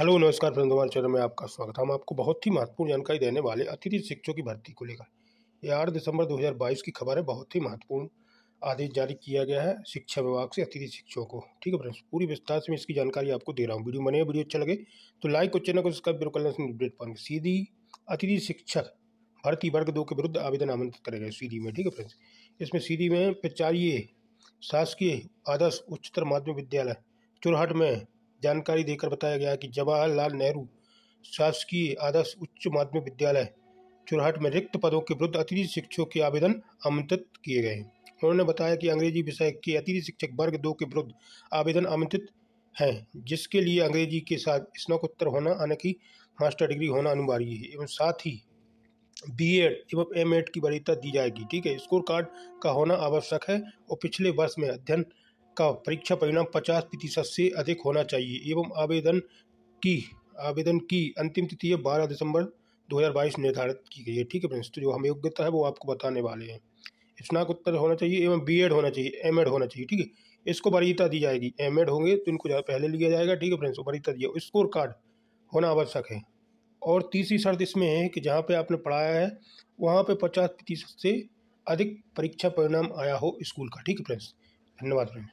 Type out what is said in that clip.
Hello, नमस्कार friend हमारे channel में आपका स्वागत है। हम आपको बहुत ही महत्वपूर्ण जानकारी देने वाले अतिथि शिक्षकों की भर्ती को लेकर। ये आठ दिसंबर 2022 की खबर है बहुत ही महत्वपूर्ण आदेश जारी किया गया है शिक्षा विभाग से अतिथि शिक्षकों को। ठीक है फ्रेंड्स, पूरी विस्तार से मैं इसकी जानकारी आपको दे रहा हूँ। वीडियो बने, वीडियो अच्छा लगे तो लाइक और चैनल को सब्सक्राइब ज़रूर अपडेट पाएँगे सीधी अतिथि शिक्षक भर्ती वर्ग दो के विरुद्ध आवेदन आमंत्रित करेगा सीधी में। ठीक है फ्रेंड्स, इसमें सीधी में प्रचारिये, शासकीय आदर्श उच्चतर माध्यमिक विद्यालय, चुरहट में जानकारी देकर बताया गया कि जवाहरलाल नेहरू शासकीय आदर्श उच्च माध्यमिक विद्यालय, चुरहट में रिक्त पदों के विरुद्ध अतिथि शिक्षकों के आवेदन आमंत्रित किए गए उन्होंने बताया कि अंग्रेज़ी विषय के अतिथि शिक्षक वर्ग दो के विरुद्ध आवेदन आमंत्रित हैं, जिसके लिए अंग्रेज़ी के साथ स्नाकोत्तर होना यानी कि मास्टर डिग्री होना अनिवार्य है एवं साथ ही बी एड एवं एम एड की वरीयता दी जाएगी। ठीक है स्कोर कार्ड का होना आवश्यक है और पिछले वर्ष में अध्ययन का परीक्षा परिणाम पचास प्रतिशत से अधिक होना चाहिए एवं आवेदन की आवेदन की अंतिम तिथि बारह दिसंबर 2022 निर्धारित की गई है। ठीक है फ्रेंड्स तो जो हमें योग्यता है वो आपको बताने वाले हैं। स्नाकोत्तर होना चाहिए एवं बी होना चाहिए एम होना चाहिए, ठीक है? इसको वरीयता दी जाएगी। एम होंगे तो इनको पहले लिया जाएगा, ठीक है फ्रेंड्स? वरीयता दिया। स्कोर कार्ड होना आवश्यक है। और तीसरी शर्त इसमें है कि जहाँ पे आपने पढ़ाया है, वहाँ पे पचास प्रतिशत से अधिक परीक्षा परिणाम आया हो स्कूल का। ठीक है फ्रेंड्स? धन्यवाद फ्रेंड्स